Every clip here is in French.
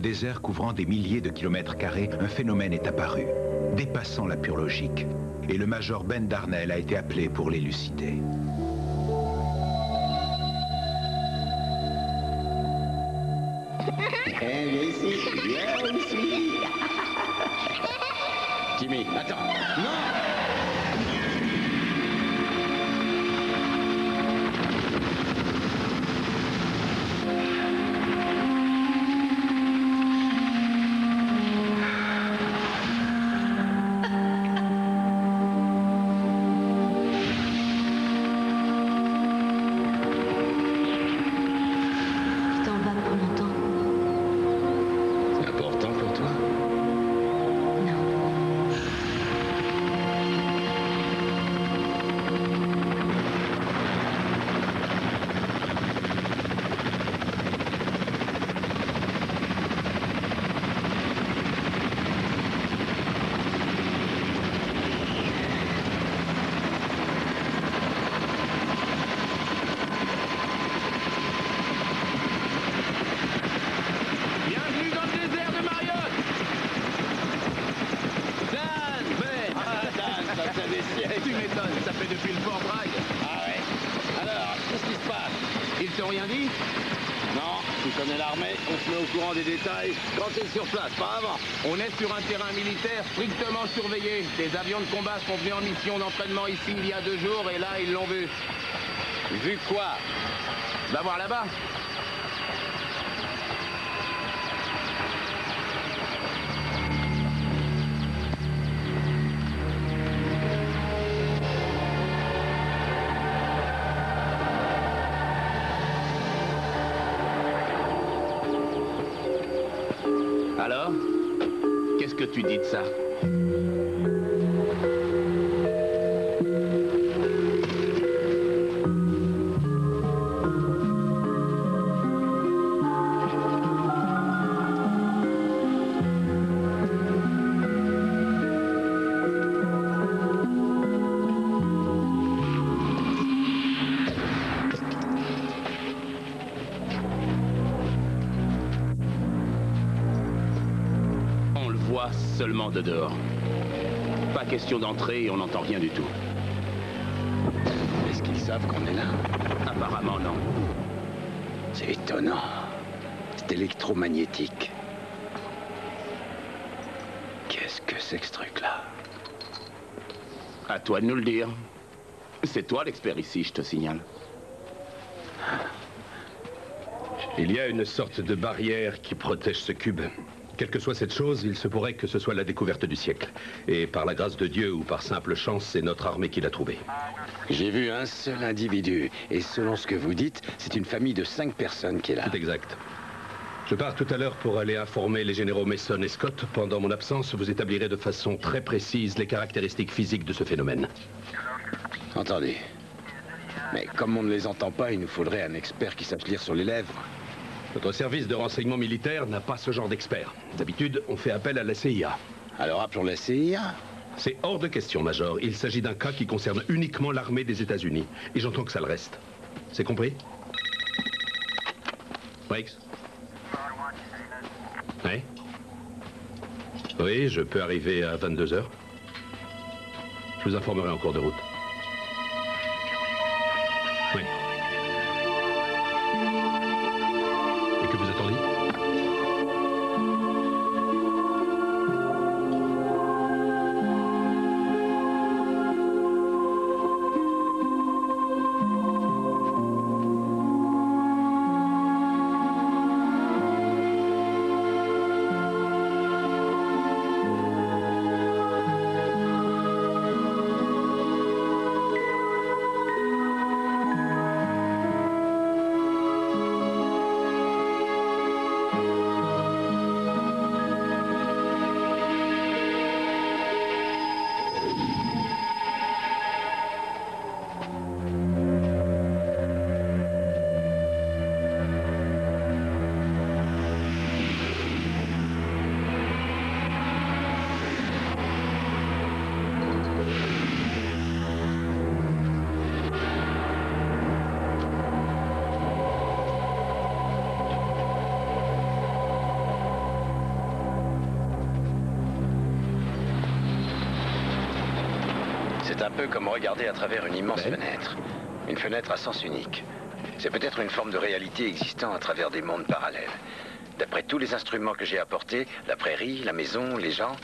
désert couvrant des milliers de kilomètres carrés, un phénomène est apparu, dépassant la pure logique. Et le major Ben Darnell a été appelé pour l'élucider. Jimmy, attends. Non depuis le Fort Bragg. Ah ouais Alors, qu'est-ce qui se passe? Ils t'ont rien dit? Non, tu connais l'armée, on se met au courant des détails quand t'es sur place, pas avant. On est sur un terrain militaire strictement surveillé. Des avions de combat sont venus en mission d'entraînement ici il y a deux jours et là, ils l'ont vu. Vu quoi? Va voir là-bas. Alors Qu'est-ce que tu dis de ça? Seulement de dehors. Pas question d'entrer et on n'entend rien du tout. Est-ce qu'ils savent qu'on est là? Apparemment, non. C'est étonnant. C'est électromagnétique. Qu'est-ce que c'est que ce truc-là? À toi de nous le dire. C'est toi l'expert ici, je te signale. Il y a une sorte de barrière qui protège ce cube. Quelle que soit cette chose, il se pourrait que ce soit la découverte du siècle. Et par la grâce de Dieu ou par simple chance, c'est notre armée qui l'a trouvé. J'ai vu un seul individu. Et selon ce que vous dites, c'est une famille de cinq personnes qui est là. C'est exact. Je pars tout à l'heure pour aller informer les généraux Mason et Scott. Pendant mon absence, vous établirez de façon très précise les caractéristiques physiques de ce phénomène. Entendu. Mais comme on ne les entend pas, il nous faudrait un expert qui sache lire sur les lèvres. Notre service de renseignement militaire n'a pas ce genre d'expert. D'habitude, on fait appel à la CIA. Alors appelons la CIA. C'est hors de question, Major. Il s'agit d'un cas qui concerne uniquement l'armée des États-Unis. Et j'entends que ça le reste. C'est compris? Briggs? Oui? Oui, je peux arriver à 22 heures. Je vous informerai en cours de route. Que vous attendiez C'est un peu comme regarder à travers une immense Ben. fenêtre. Une fenêtre à sens unique. C'est peut-être une forme de réalité existant à travers des mondes parallèles. D'après tous les instruments que j'ai apportés, la prairie, la maison, les gens,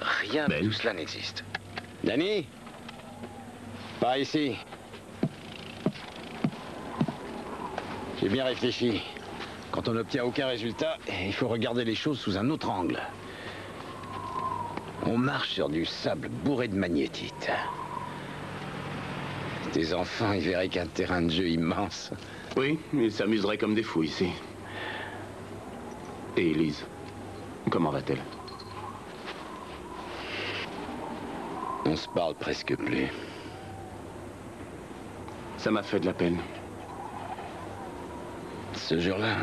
rien Ben. de tout cela n'existe. Danny? Par ici. J'ai bien réfléchi. Quand on n'obtient aucun résultat, il faut regarder les choses sous un autre angle. On marche sur du sable bourré de magnétite. Tes enfants, ils verraient qu'un terrain de jeu immense. Oui, ils s'amuseraient comme des fous ici. Et Elise, comment va-t-elle? On se parle presque plus. Ça m'a fait de la peine. Ce jour-là,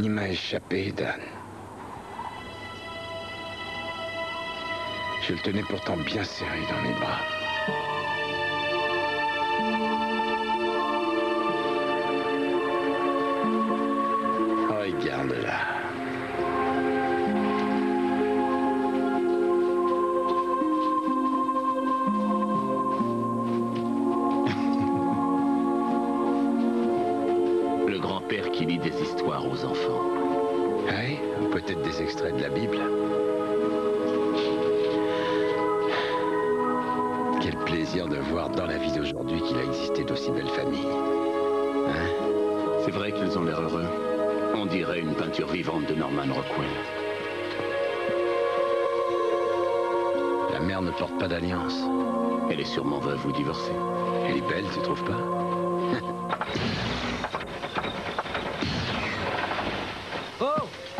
il m'a échappé, Dan. Je le tenais pourtant bien serré dans mes bras. Qui lit des histoires aux enfants. Oui, ou peut-être des extraits de la Bible. Quel plaisir de voir dans la vie d'aujourd'hui qu'il a existé d'aussi belles familles. Hein? C'est vrai qu'ils ont l'air heureux. On dirait une peinture vivante de Norman Rockwell. La mère ne porte pas d'alliance. Elle est sûrement veuve ou divorcée. Elle est belle, tu trouves pas?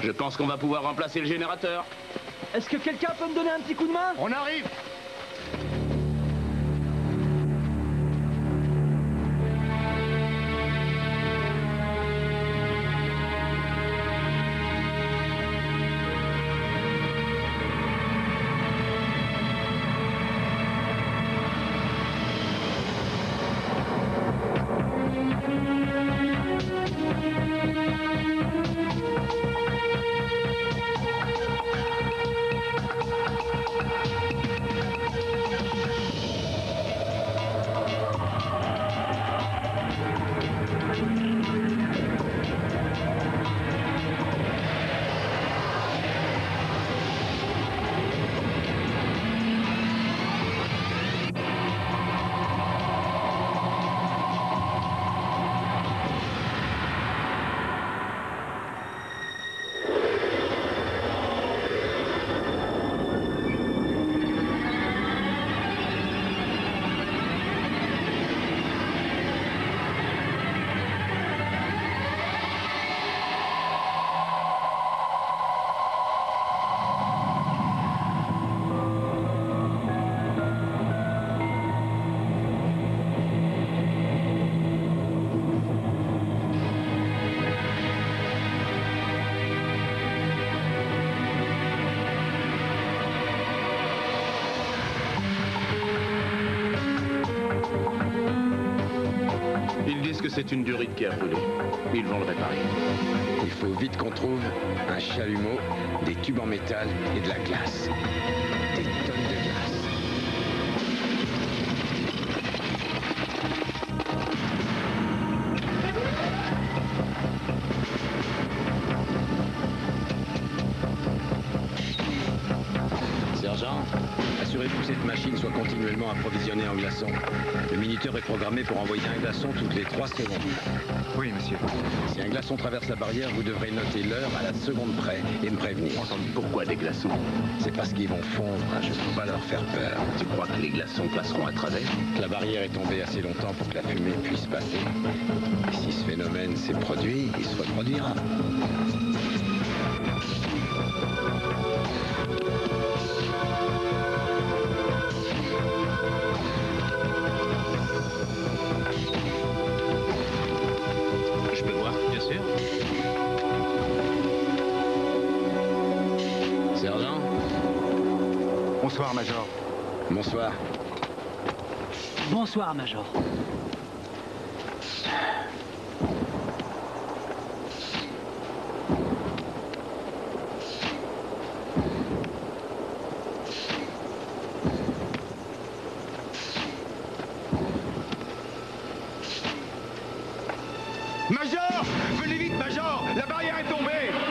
Je pense qu'on va pouvoir remplacer le générateur. Est-ce que quelqu'un peut me donner un petit coup de main? On arrive c'est une durite qui a brûlé. Ils vont le réparer. Il faut vite qu'on trouve un chalumeau, des tubes en métal et de la glace. Continuellement approvisionnée en glaçons. Le minuteur est programmé pour envoyer un glaçon toutes les trois secondes. Oui, monsieur. Si un glaçon traverse la barrière, vous devrez noter l'heure à la seconde près et me prévenir. Pourquoi des glaçons C'est parce qu'ils vont fondre, hein, je ne peux pas leur faire peur. Tu crois que les glaçons passeront à travers? La barrière est tombée assez longtemps pour que la fumée puisse passer. Et si ce phénomène s'est produit, il se reproduira. Bonsoir, Major. Bonsoir. Bonsoir, Major. Major Venez vite, Major La barrière est tombée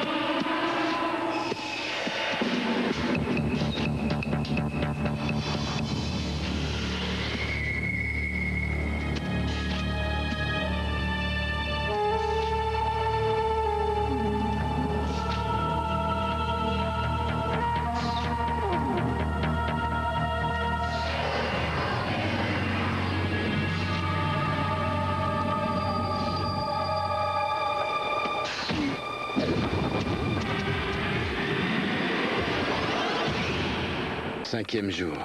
Cinquième jour.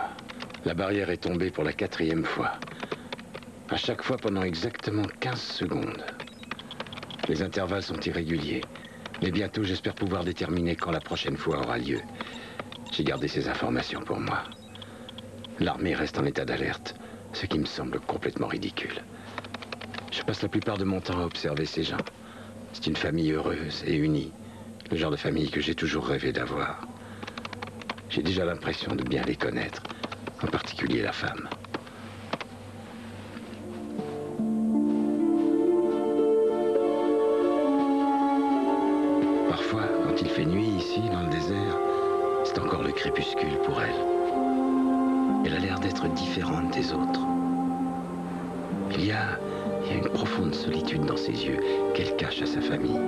La barrière est tombée pour la quatrième fois. À chaque fois pendant exactement 15 secondes. Les intervalles sont irréguliers. Mais bientôt, j'espère pouvoir déterminer quand la prochaine fois aura lieu. J'ai gardé ces informations pour moi. L'armée reste en état d'alerte, ce qui me semble complètement ridicule. Je passe la plupart de mon temps à observer ces gens. C'est une famille heureuse et unie. Le genre de famille que j'ai toujours rêvé d'avoir. J'ai déjà l'impression de bien les connaître, en particulier la femme. Parfois, quand il fait nuit ici, dans le désert, c'est encore le crépuscule pour elle. Elle a l'air d'être différente des autres. Il y a, une profonde solitude dans ses yeux qu'elle cache à sa famille.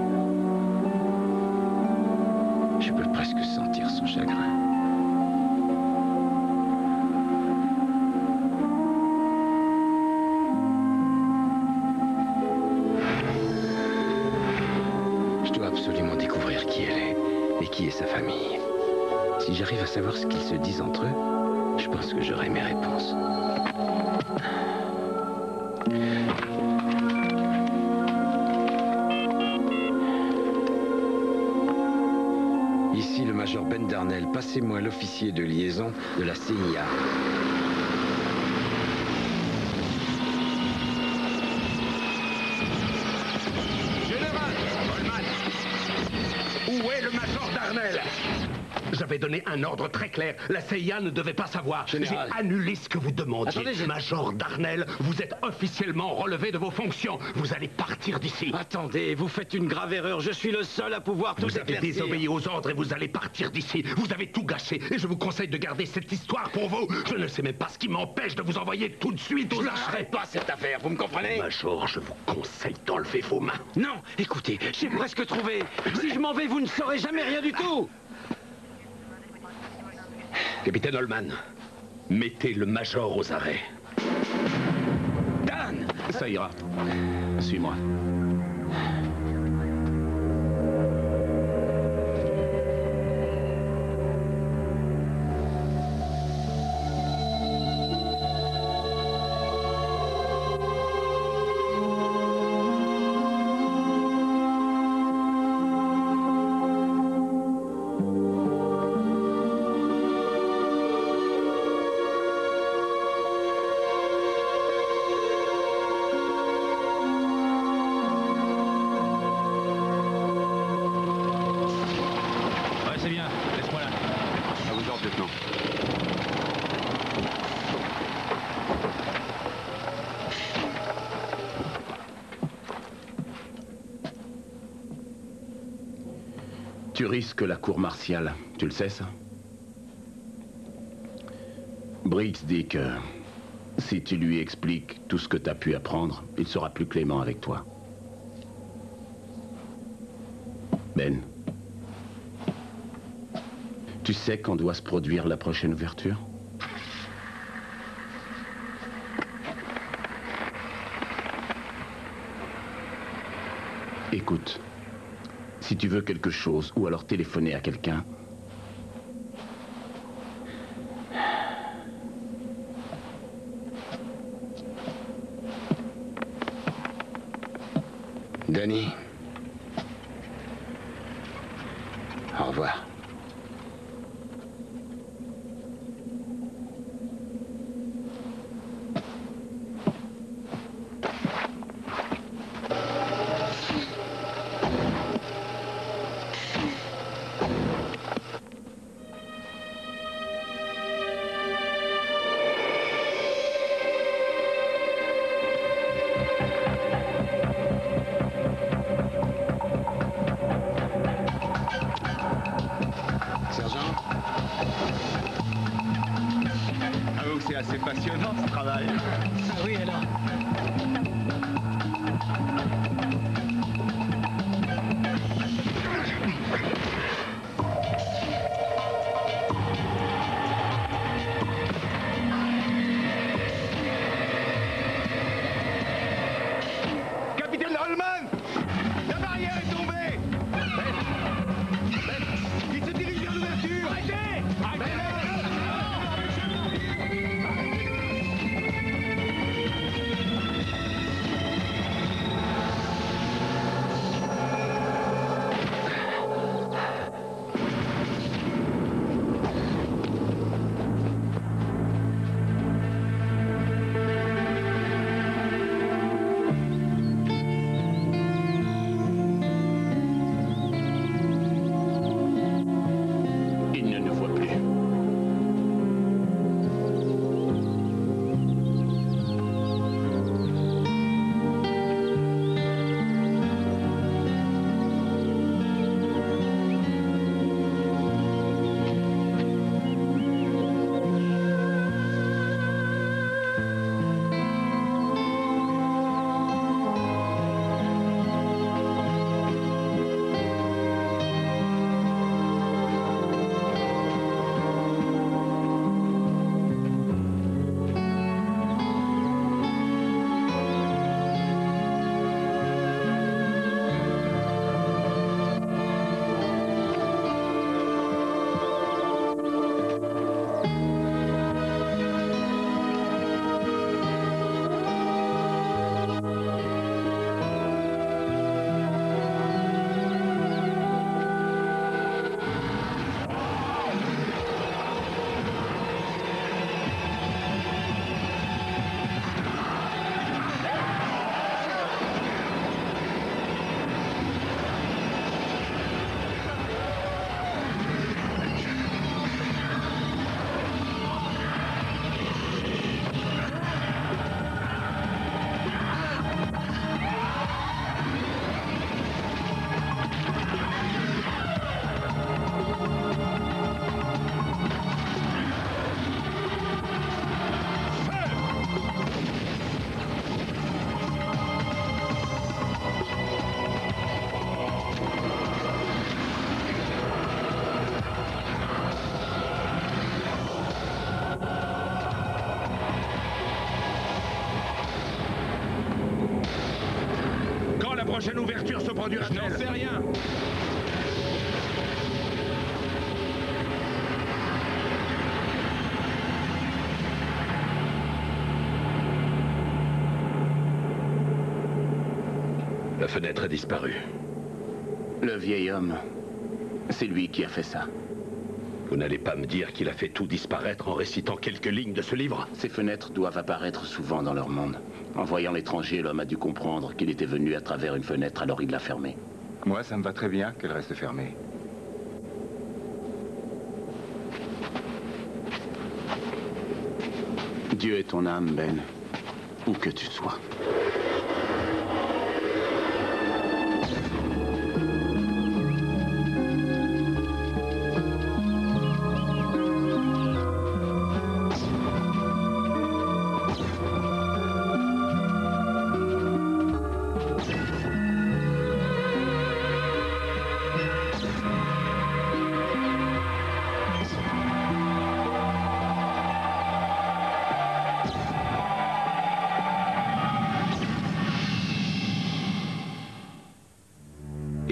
Savoir ce qu'ils se disent entre eux, je pense que j'aurai mes réponses. Ici le major Ben Darnell, passez-moi l'officier de liaison de la CIA. Général Coleman Où est le major Darnell J'avais donné un ordre très clair. La CIA ne devait pas savoir. J'ai annulé ce que vous demandiez. Attendez, Major Darnell, vous êtes officiellement relevé de vos fonctions. Vous allez partir d'ici. Attendez, vous faites une grave erreur. Je suis le seul à pouvoir tout Vous avez désobéi aux ordres et vous allez partir d'ici. Vous avez tout gâché et je vous conseille de garder cette histoire pour vous. Je ne sais même pas ce qui m'empêche de vous envoyer tout de suite aux Je lâcherai pas cette affaire, vous me comprenez? Major, je vous conseille d'enlever vos mains. Non, écoutez, j'ai presque trouvé. Si je m'en vais, vous ne saurez jamais rien du tout. Capitaine Holman, mettez le major aux arrêts. Dan Ça ira. Suis-moi. Tu risques la cour martiale. Tu le sais, ça Briggs dit que si tu lui expliques tout ce que tu as pu apprendre, il sera plus clément avec toi. Ben, tu sais quand doit se produire la prochaine ouverture? Écoute, si tu veux quelque chose ou alors téléphoner à quelqu'un, Danny. Prochaine ouverture se produira-t-elle J'en sais rien. La fenêtre a disparu. Le vieil homme, c'est lui qui a fait ça. Vous n'allez pas me dire qu'il a fait tout disparaître en récitant quelques lignes de ce livre? Ces fenêtres doivent apparaître souvent dans leur monde. En voyant l'étranger, l'homme a dû comprendre qu'il était venu à travers une fenêtre, alors il l'a fermée. Moi, ça me va très bien qu'elle reste fermée. Dieu est ton âme, Ben. Où que tu sois.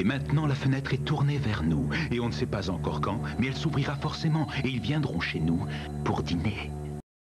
Maintenant, la fenêtre est tournée vers nous. Et on ne sait pas encore quand, mais elle s'ouvrira forcément. Et ils viendront chez nous pour dîner.